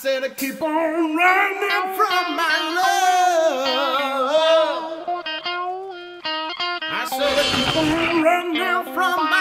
said I keep on running from my love. I said I keep on running from my.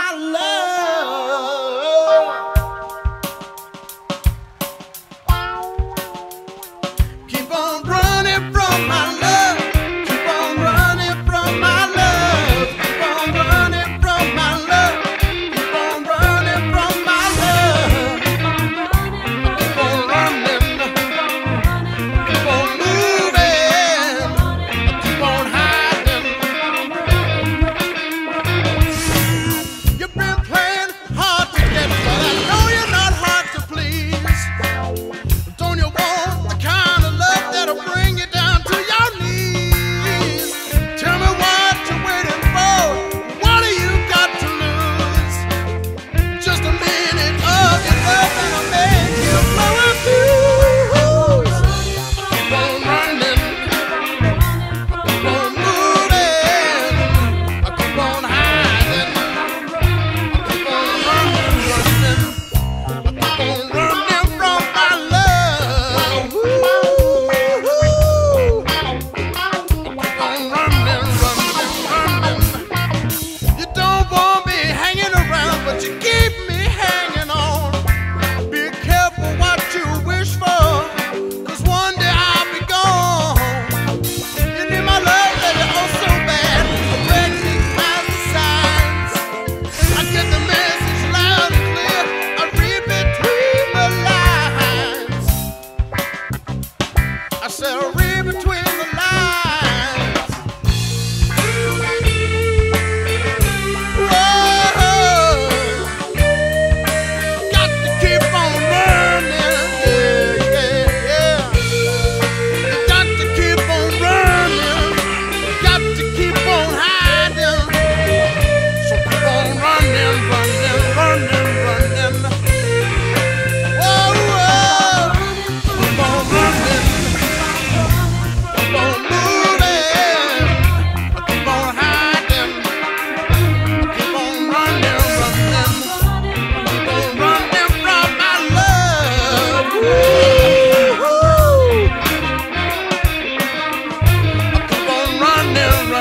I said, read between.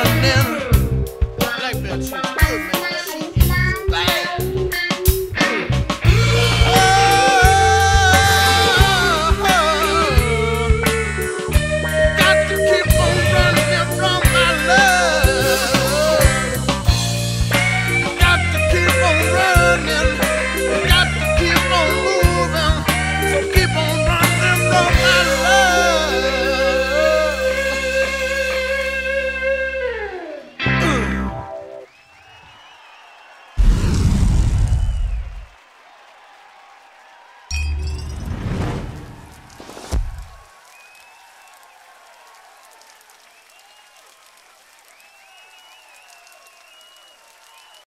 running